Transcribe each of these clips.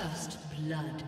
First blood.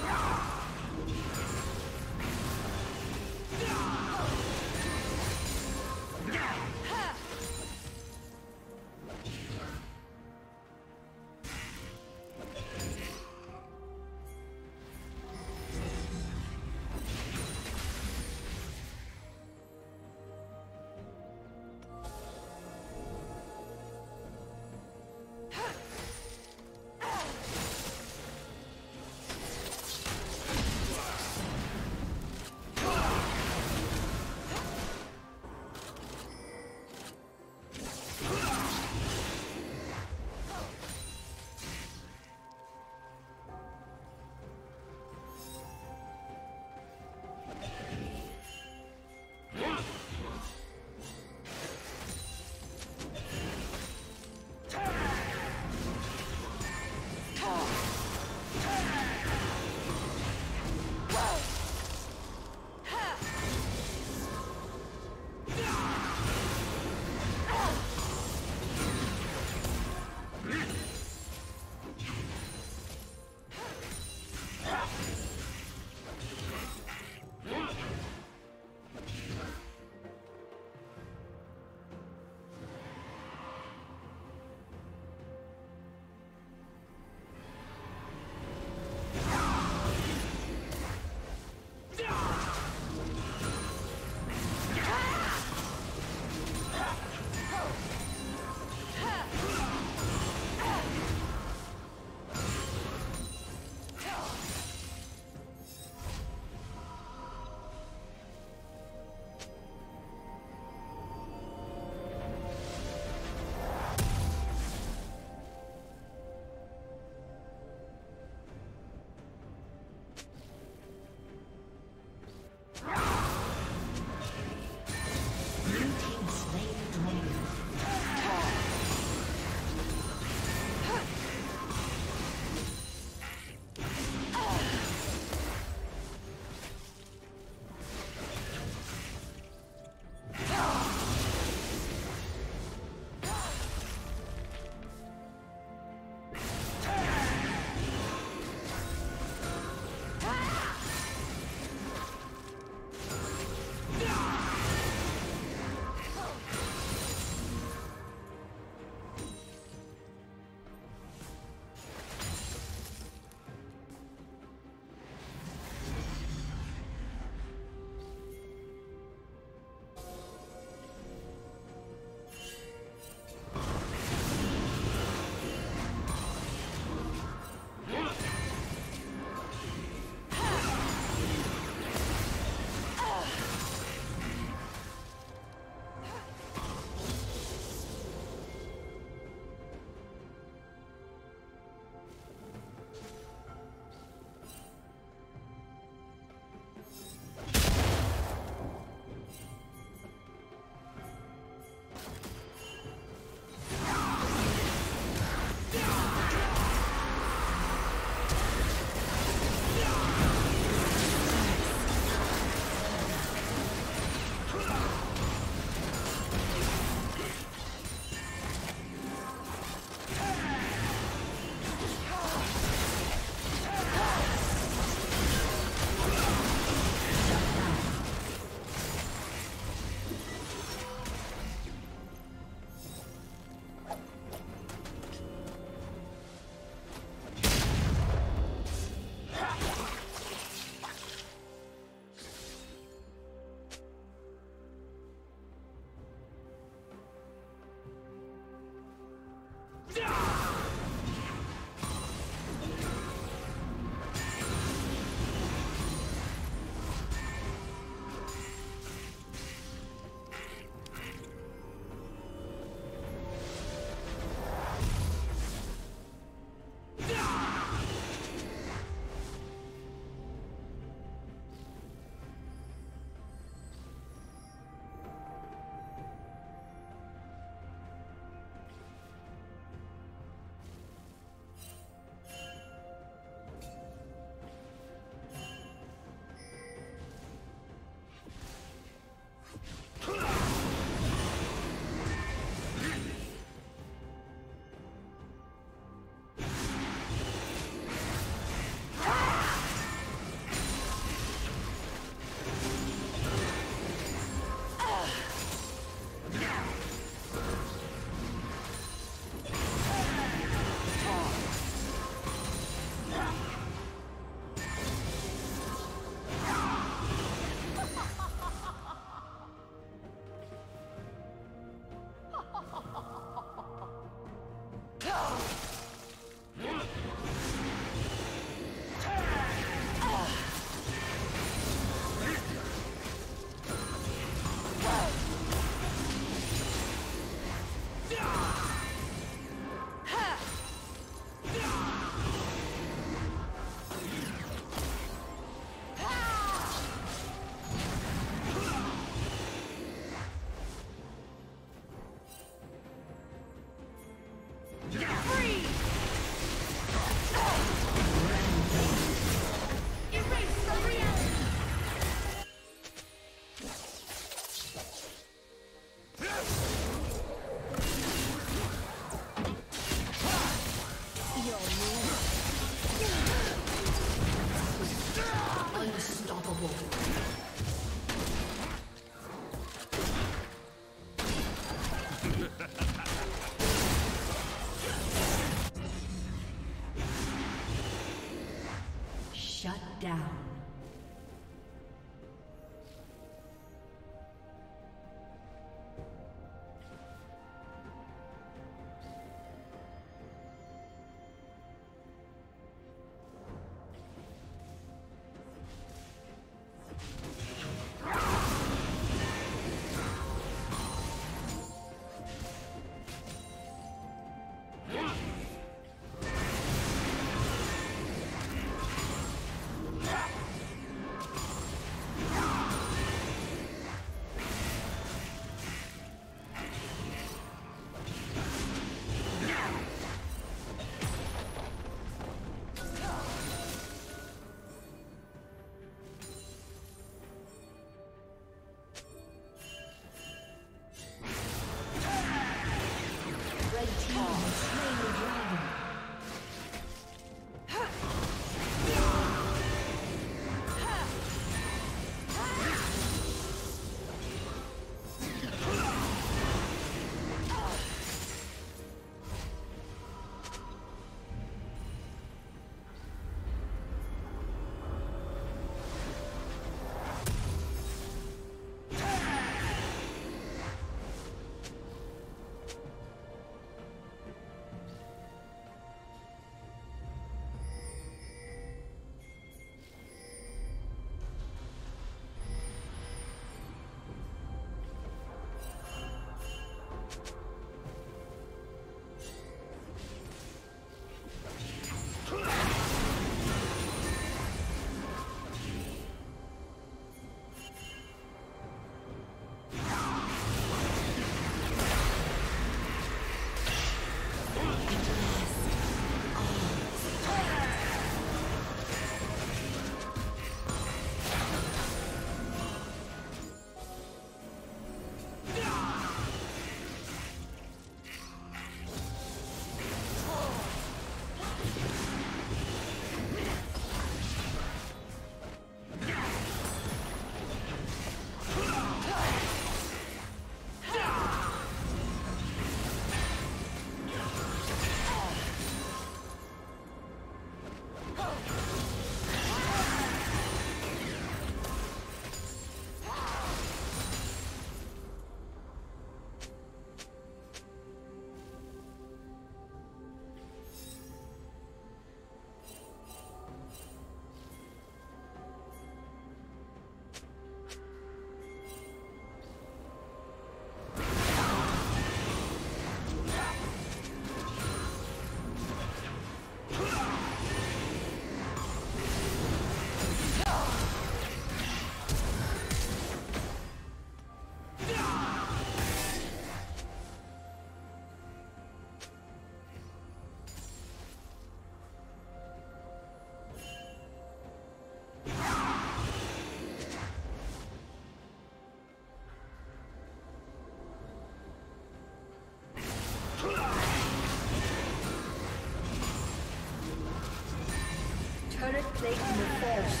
Plate will fall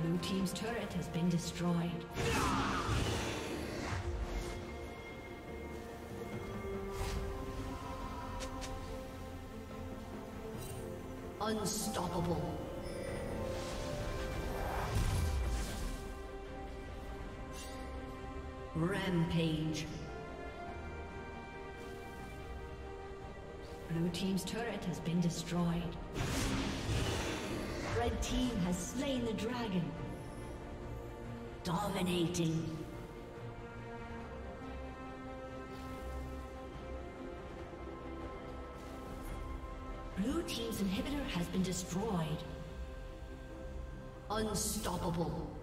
Blue Team's turret has been destroyed. Unstoppable. Rampage. Blue Team's turret has been destroyed. Team has slain the dragon. Dominating. Blue Team's inhibitor has been destroyed. Unstoppable.